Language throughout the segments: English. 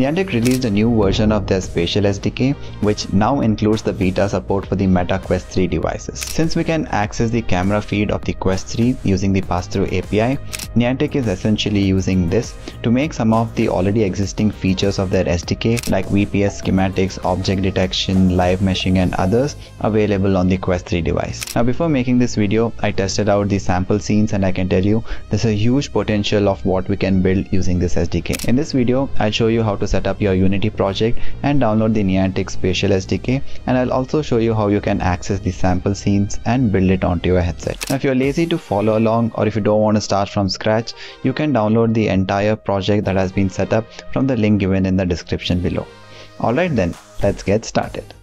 Niantic released a new version of their Spatial SDK, which now includes the beta support for the Meta Quest 3 devices. Since we can access the camera feed of the Quest 3 using the pass-through API, Niantic is essentially using this to make some of the already existing features of their SDK like VPS semantics, object detection, live meshing and others available on the Quest 3 device. Now before making this video, I tested out the sample scenes and I can tell you there's a huge potential of what we can build using this SDK. In this video, I'll show you how to set up your Unity project and download the Niantic Spatial SDK and I'll also show you how you can access the sample scenes and build it onto your headset. Now if you're lazy to follow along or if you don't want to start from scratch, you can download the entire project that has been set up from the link given in the description below. Alright then, let's get started.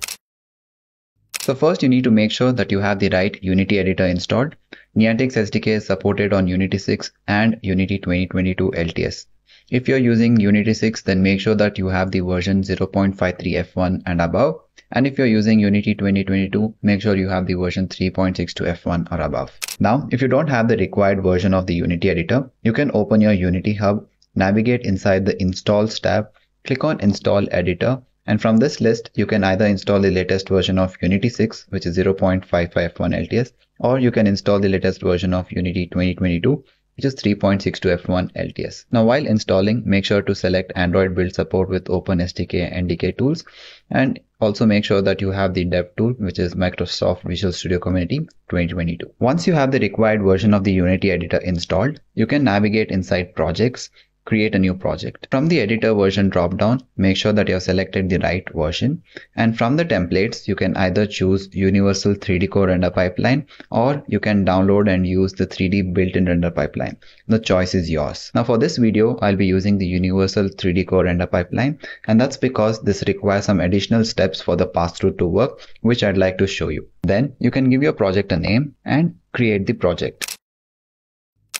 So first you need to make sure that you have the right Unity editor installed. Niantic's SDK is supported on Unity 6 and Unity 2022 LTS. If you're using Unity 6, then make sure that you have the version 0.53 F1 and above. And if you're using Unity 2022, make sure you have the version 3.62 F1 or above. Now, if you don't have the required version of the Unity editor, you can open your Unity Hub, navigate inside the Installs tab, click on Install Editor, and from this list, you can either install the latest version of Unity 6, which is 0.55 F1 LTS, or you can install the latest version of Unity 2022, which is 3.62 F1 LTS. Now while installing, make sure to select Android build support with OpenJDK and NDK tools and also make sure that you have the dev tool which is Microsoft Visual Studio Community 2022. Once you have the required version of the Unity editor installed, you can navigate inside projects create a new project. From the editor version dropdown, make sure that you have selected the right version. And from the templates, you can either choose Universal 3D Core Render Pipeline or you can download and use the 3D built-in render pipeline. The choice is yours. Now for this video, I'll be using the Universal 3D Core Render Pipeline and that's because this requires some additional steps for the pass-through to work, which I'd like to show you. Then you can give your project a name and create the project.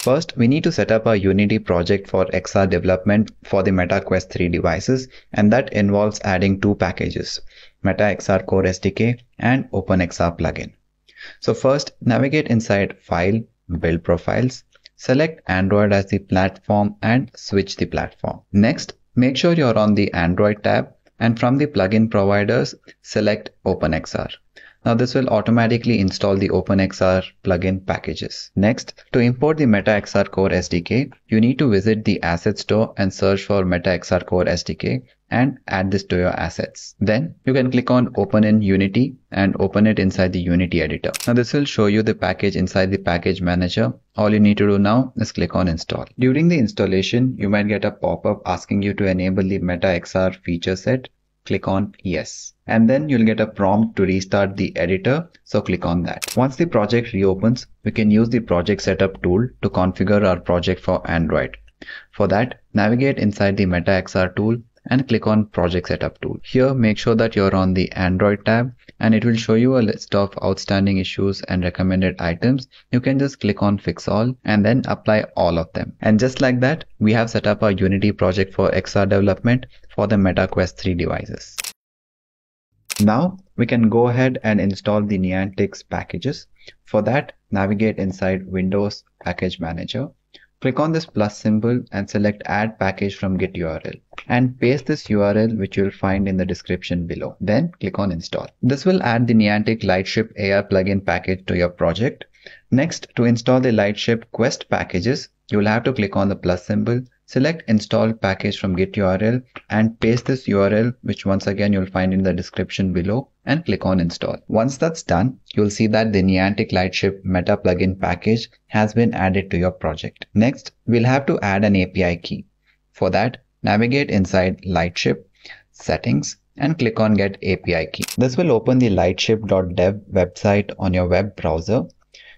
First, we need to set up a Unity project for XR development for the Meta Quest 3 devices and that involves adding two packages, Meta XR Core SDK and OpenXR plugin. So first, navigate inside File, Build Profiles, select Android as the platform and switch the platform. Next, make sure you're on the Android tab and from the plugin providers, select OpenXR. Now this will automatically install the OpenXR plugin packages. Next, to import the MetaXR Core SDK, you need to visit the Asset Store and search for MetaXR Core SDK and add this to your assets. Then you can click on Open in Unity and open it inside the Unity editor. Now this will show you the package inside the package manager. All you need to do now is click on install. During the installation, you might get a pop-up asking you to enable the MetaXR feature set click on yes. And then you'll get a prompt to restart the editor. So click on that. Once the project reopens we can use the project setup tool to configure our project for android. For that navigate inside the metaxr tool and click on project setup tool. Here make sure that you're on the android tab and it will show you a list of outstanding issues and recommended items you can just click on fix all and then apply all of them and just like that we have set up a unity project for xr development for the MetaQuest 3 devices. Now we can go ahead and install the Niantic's packages. For that, navigate inside Windows Package Manager. Click on this plus symbol and select add package from git URL and paste this URL which you'll find in the description below. Then click on install. This will add the Niantic Lightship AR plugin package to your project. Next, to install the Lightship Quest packages, you will have to click on the plus symbol Select install package from git URL and paste this URL which once again you'll find in the description below and click on install. Once that's done, you'll see that the Niantic Lightship Meta plugin package has been added to your project. Next, we'll have to add an API key. For that, navigate inside Lightship, Settings, and click on Get API Key. This will open the lightship.dev website on your web browser.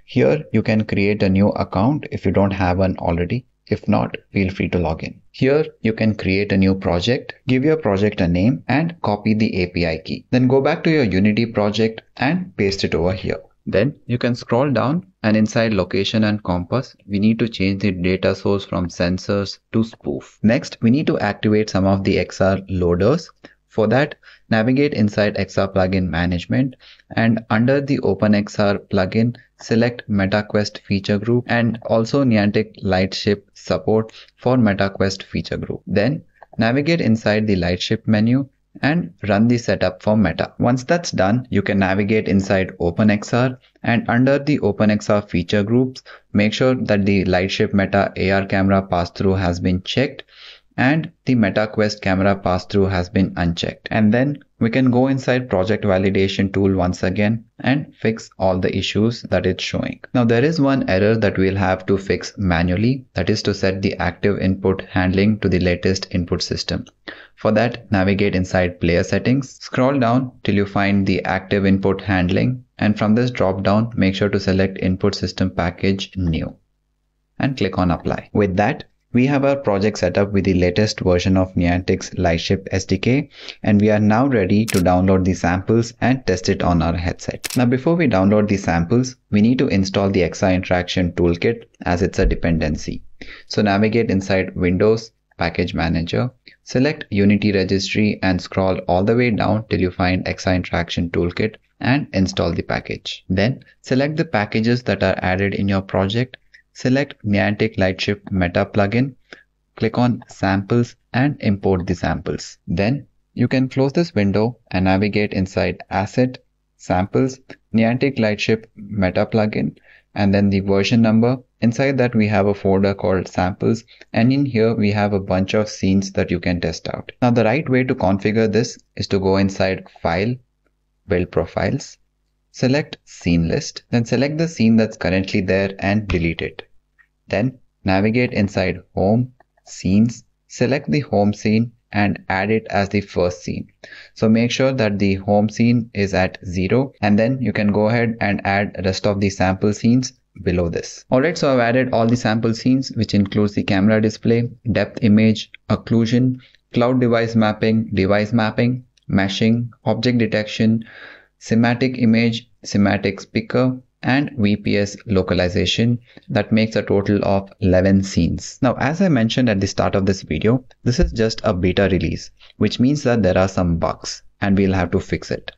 Here, you can create a new account if you don't have one already if not, feel free to log in. Here, you can create a new project, give your project a name and copy the API key. Then go back to your Unity project and paste it over here. Then you can scroll down and inside location and compass, we need to change the data source from sensors to spoof. Next, we need to activate some of the XR loaders. For that, navigate inside XR plugin management and under the OpenXR plugin, select MetaQuest feature group and also Niantic Lightship support for MetaQuest feature group. Then navigate inside the Lightship menu and run the setup for Meta. Once that's done, you can navigate inside OpenXR and under the OpenXR feature groups, make sure that the Lightship Meta AR camera pass-through has been checked and the MetaQuest camera pass-through has been unchecked. And then we can go inside project validation tool once again and fix all the issues that it's showing. Now there is one error that we'll have to fix manually that is to set the active input handling to the latest input system. For that navigate inside player settings, scroll down till you find the active input handling and from this drop down make sure to select input system package new and click on apply. With that we have our project set up with the latest version of Niantic's Lightship SDK and we are now ready to download the samples and test it on our headset. Now before we download the samples, we need to install the XR Interaction Toolkit as it's a dependency. So navigate inside Windows, Package Manager, select Unity Registry and scroll all the way down till you find XR Interaction Toolkit and install the package. Then select the packages that are added in your project Select Niantic Lightship Meta plugin, click on Samples and import the samples. Then you can close this window and navigate inside Asset, Samples, Niantic Lightship Meta plugin, and then the version number. Inside that we have a folder called samples and in here we have a bunch of scenes that you can test out. Now the right way to configure this is to go inside File, Build Profiles, select Scene List, then select the scene that's currently there and delete it. Then navigate inside Home, Scenes, select the home scene and add it as the first scene. So make sure that the home scene is at 0 and then you can go ahead and add rest of the sample scenes below this. Alright, so I've added all the sample scenes which includes the camera display, depth image, occlusion, cloud device mapping, device mapping, meshing, object detection, semantic image, semantics picker, and VPS localization that makes a total of 11 scenes. Now, as I mentioned at the start of this video, this is just a beta release, which means that there are some bugs and we'll have to fix it.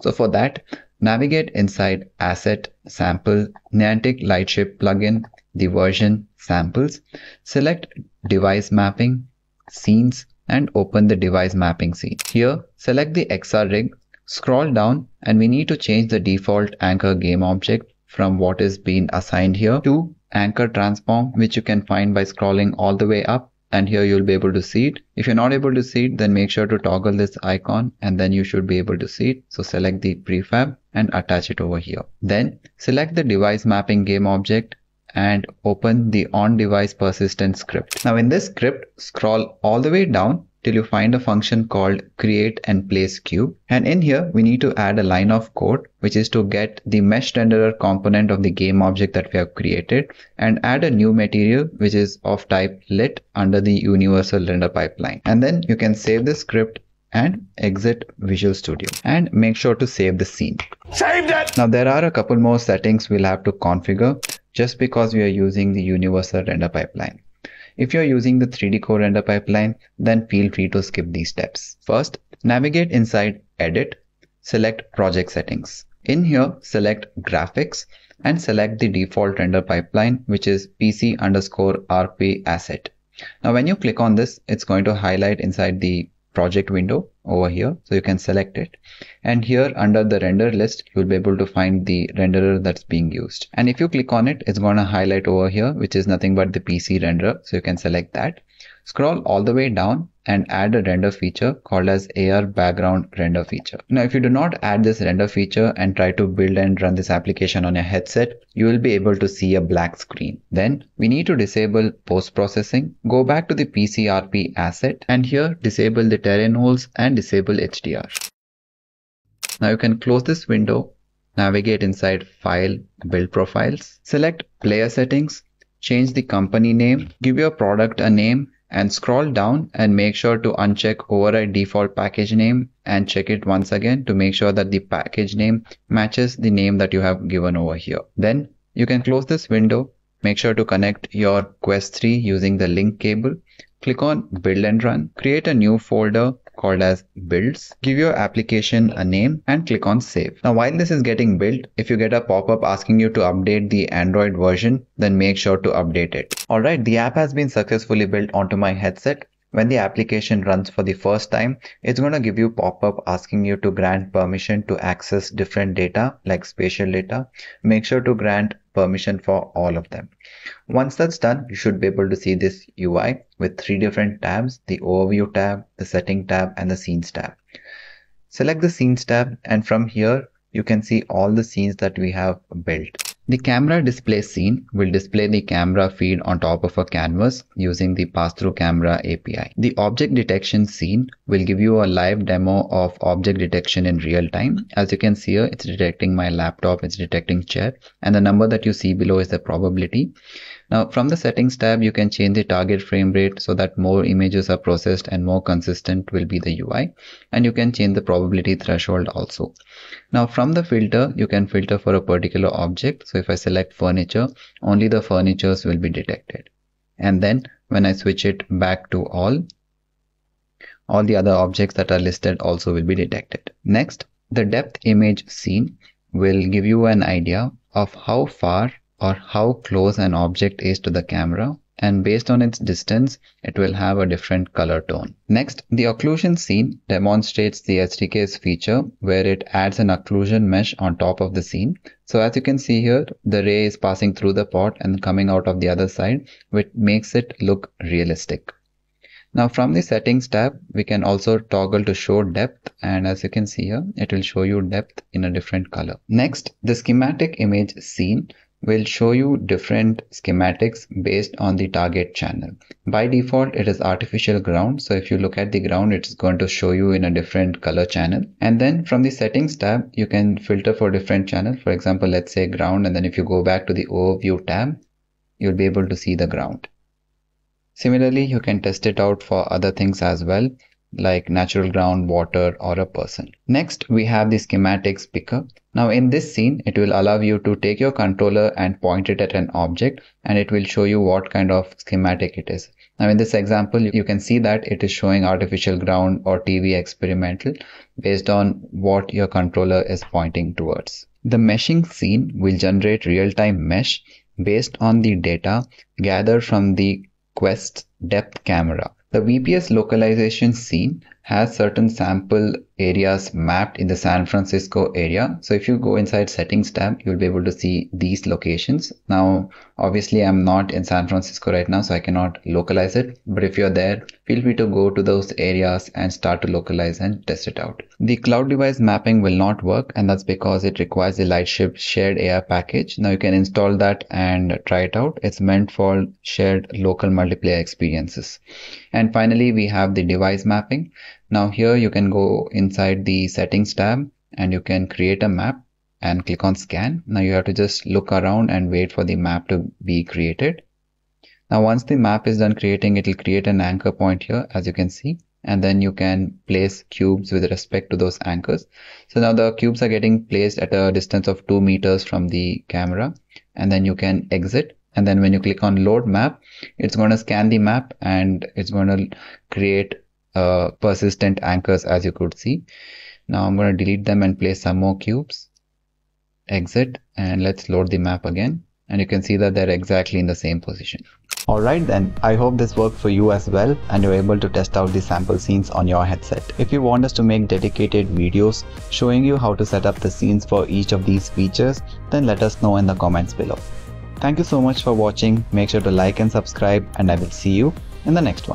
So for that, navigate inside Asset, Sample, Niantic Lightship plugin, the version, samples, select Device Mapping, Scenes, and open the device mapping scene. Here, select the XR rig Scroll down and we need to change the default anchor game object from what is being assigned here to anchor transform which you can find by scrolling all the way up and here you'll be able to see it. If you're not able to see it then make sure to toggle this icon and then you should be able to see it. So select the prefab and attach it over here. Then select the device mapping game object and open the on device persistent script. Now in this script scroll all the way down till you find a function called create and place cube. And in here, we need to add a line of code, which is to get the mesh renderer component of the game object that we have created and add a new material, which is of type lit under the universal render pipeline. And then you can save the script and exit Visual Studio and make sure to save the scene. Save that! Now there are a couple more settings we'll have to configure just because we are using the universal render pipeline. If you're using the 3D Core render pipeline, then feel free to skip these steps. First, navigate inside Edit, select Project Settings. In here, select Graphics and select the default render pipeline, which is PC underscore RP asset. Now, when you click on this, it's going to highlight inside the project window over here. So you can select it. And here under the render list, you'll be able to find the renderer that's being used. And if you click on it, it's going to highlight over here, which is nothing but the PC renderer. So you can select that. Scroll all the way down and add a render feature called as AR background render feature. Now, if you do not add this render feature and try to build and run this application on your headset, you will be able to see a black screen. Then we need to disable post processing. Go back to the PCRP asset and here disable the terrain holes and disable HDR. Now you can close this window, navigate inside file, build profiles, select player settings, change the company name, give your product a name and scroll down and make sure to uncheck override default package name and check it once again to make sure that the package name matches the name that you have given over here. Then you can close this window. Make sure to connect your Quest 3 using the link cable. Click on build and run. Create a new folder called as builds. Give your application a name and click on save. Now while this is getting built, if you get a pop-up asking you to update the Android version, then make sure to update it. Alright, the app has been successfully built onto my headset. when the application runs for the first time, it's going to give you pop-up asking you to grant permission to access different data like spatial data. Make sure to grant permission for all of them. Once that's done, you should be able to see this UI with three different tabs, the overview tab, the setting tab, and the scenes tab. Select the scenes tab and from here, you can see all the scenes that we have built. The camera display scene will display the camera feed on top of a canvas using the pass-through camera API. The object detection scene will give you a live demo of object detection in real time. As you can see here, it's detecting my laptop, it's detecting chair, and the number that you see below is the probability. Now from the settings tab, you can change the target frame rate so that more images are processed and more consistent will be the UI. And you can change the probability threshold also. Now from the filter, you can filter for a particular object. So if I select furniture, only the furnitures will be detected. And then when I switch it back to all, all the other objects that are listed also will be detected. Next, the depth image scene will give you an idea of how far or how close an object is to the camera and based on its distance, it will have a different color tone. Next, the occlusion scene demonstrates the SDK's feature where it adds an occlusion mesh on top of the scene. So as you can see here, the ray is passing through the pot and coming out of the other side, which makes it look realistic. Now from the settings tab, we can also toggle to show depth and as you can see here, it will show you depth in a different color. Next, the semantic image scene will show you different semantics based on the target channel. By default, it is artificial ground. So if you look at the ground, it's going to show you in a different color channel. And then from the settings tab, you can filter for different channel. For example, let's say ground. And then if you go back to the overview tab, you'll be able to see the ground. Similarly, you can test it out for other things as well like natural ground, water, or a person. Next, we have the semantics picker. Now in this scene, it will allow you to take your controller and point it at an object and it will show you what kind of semantic it is. Now in this example, you can see that it is showing artificial ground or TV experimental based on what your controller is pointing towards. The meshing scene will generate real-time mesh based on the data gathered from the Quest depth camera. The VPS localization scene has certain sample areas mapped in the San Francisco area. So if you go inside settings tab, you'll be able to see these locations. Now, obviously I'm not in San Francisco right now, so I cannot localize it. But if you're there, feel free to go to those areas and start to localize and test it out. The cloud device mapping will not work and that's because it requires the Lightship shared AR package. Now you can install that and try it out. It's meant for shared local multiplayer experiences. And finally, we have the device mapping. Now here you can go inside the settings tab and you can create a map and click on scan. Now you have to just look around and wait for the map to be created. Now once the map is done creating, it will create an anchor point here as you can see and then you can place cubes with respect to those anchors. So now the cubes are getting placed at a distance of 2 meters from the camera and then you can exit and then when you click on load map it's going to scan the map and it's going to create uh, persistent anchors as you could see. Now I'm going to delete them and place some more cubes. Exit and let's load the map again. And you can see that they're exactly in the same position. Alright then, I hope this worked for you as well and you're able to test out the sample scenes on your headset. If you want us to make dedicated videos showing you how to set up the scenes for each of these features, then let us know in the comments below. Thank you so much for watching, make sure to like and subscribe and I will see you in the next one.